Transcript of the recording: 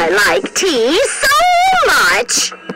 I like tea so much!